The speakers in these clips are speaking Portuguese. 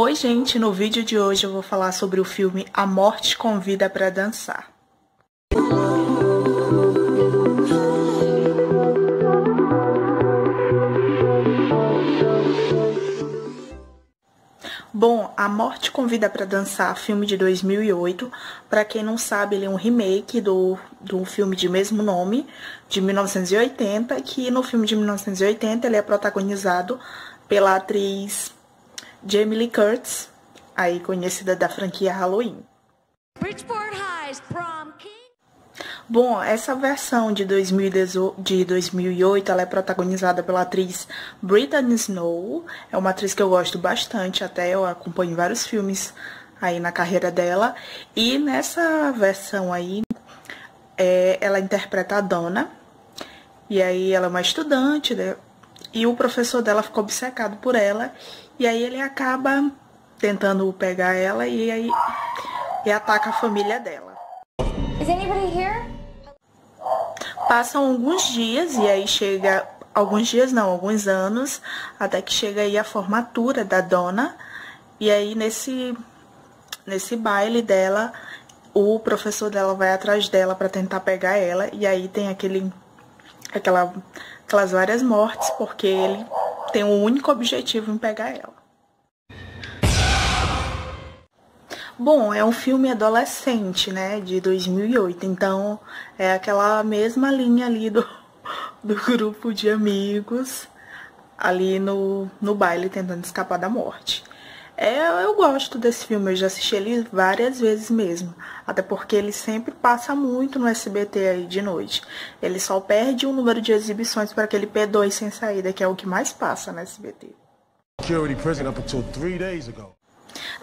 Oi, gente! No vídeo de hoje eu vou falar sobre o filme A Morte Convida para Dançar. Bom, A Morte Convida para Dançar, filme de 2008. Para quem não sabe, ele é um remake do, do filme de mesmo nome, de 1980, que no filme de 1980 ele é protagonizado pela atriz Jamie Lee Curtis, aí conhecida da franquia Halloween. Bom, essa versão de, 2018, de 2008 ela é protagonizada pela atriz Brittany Snow. É uma atriz que eu gosto bastante, até eu acompanho vários filmes aí na carreira dela. E nessa versão aí, é, ela interpreta a Donna. E aí ela é uma estudante, né? E o professor dela ficou obcecado por ela. E aí ele acaba tentando pegar ela e aí e ataca a família dela. Is anybody here? Passam alguns dias e aí chega alguns dias não, alguns anos, até que chega aí a formatura da dona. E aí nesse nesse baile dela, o professor dela vai atrás dela para tentar pegar ela e aí tem aquele aquela aquelas várias mortes porque ele tem um único objetivo em pegar ela. Bom, é um filme adolescente, né, de 2008, então é aquela mesma linha ali do, do grupo de amigos ali no, no baile tentando escapar da morte. É, eu gosto desse filme, eu já assisti ele várias vezes mesmo. Até porque ele sempre passa muito no SBT aí de noite. Ele só perde o número de exibições para aquele P2 sem saída, que é o que mais passa no SBT.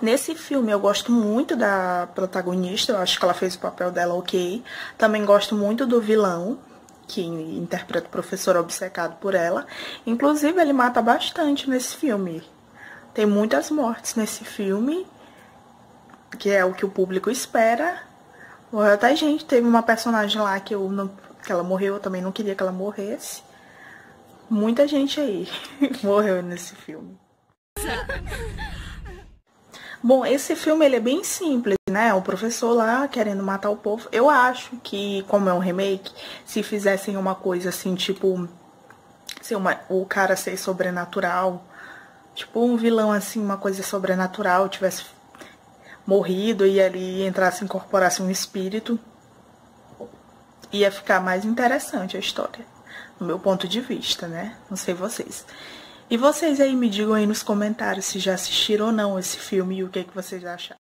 Nesse filme eu gosto muito da protagonista, eu acho que ela fez o papel dela ok. Também gosto muito do vilão, que interpreta o professor obcecado por ela. Inclusive, ele mata bastante nesse filme. Tem muitas mortes nesse filme, que é o que o público espera. Até gente, teve uma personagem lá que, eu não, que ela morreu, eu também não queria que ela morresse. Muita gente aí morreu nesse filme. Bom, esse filme ele é bem simples, né? O professor lá querendo matar o povo. Eu acho que, como é um remake, se fizessem uma coisa assim, tipo, se uma, o cara ser sobrenatural, tipo um vilão assim, uma coisa sobrenatural, tivesse morrido e ali entrasse, incorporasse um espírito, ia ficar mais interessante a história, no meu ponto de vista, né? Não sei vocês. E vocês aí me digam aí nos comentários se já assistiram ou não esse filme e o que, que vocês acharam.